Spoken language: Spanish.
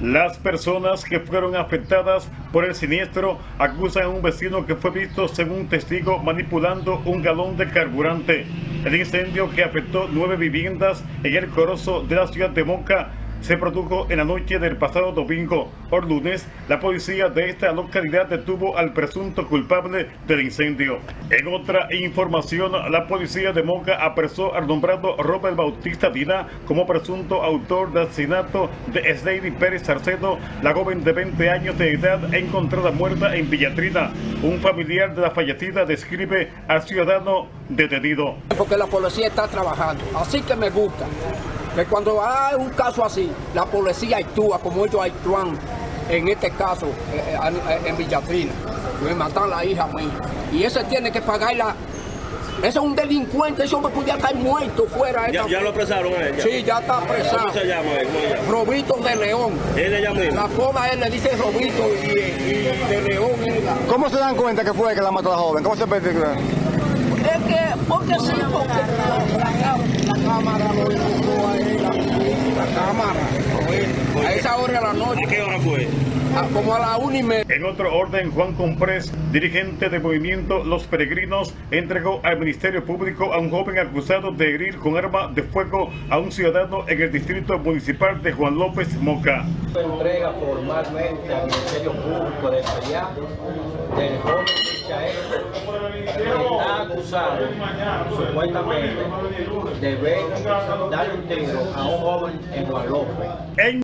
Las personas que fueron afectadas por el siniestro acusan a un vecino que fue visto, según testigo, manipulando un galón de carburante. El incendio que afectó nueve viviendas en el Corozo de la ciudad de Moca se produjo en la noche del pasado domingo. Por lunes, la policía de esta localidad detuvo al presunto culpable del incendio. En otra información, la policía de Moca apresó al nombrado Robert Bautista Dina como presunto autor del asesinato de Slady Pérez Sarcedo, la joven de 20 años de edad encontrada muerta en Villatrina. Un familiar de la fallecida describe al ciudadano detenido. Porque la policía está trabajando, así que me gusta que cuando hay un caso así, la policía actúa como ellos actúan en este caso eh, eh, en Villatrina. Me matan la hija mía. Y ese tiene que pagar la... Ese es un delincuente, eso me podía estar muerto fuera. ¿Ya, ¿Ya, lo apresaron a ella? Sí, ya está apresado. ¿Cómo se llama él? Robito de León. ¿Él ella mismo? La poda él le dice Robito y, y de León. ¿Cómo se dan cuenta que fue que la mató a la joven? ¿Cómo se perdió? Es que, porque sí, porque la, la cámara lo a él, la, cámara, a esa hora de la noche. ¿A qué hora fue? como a la una y media. En otro orden, Juan Comprés, dirigente del movimiento Los Peregrinos, entregó al Ministerio Público a un joven acusado de herir con arma de fuego a un ciudadano en el distrito municipal de Juan López Moca. Entrega formalmente al Ministerio Público de allá del joven Michael, que está acusado supuestamente de ver, darle un tiro a un joven en Juan López.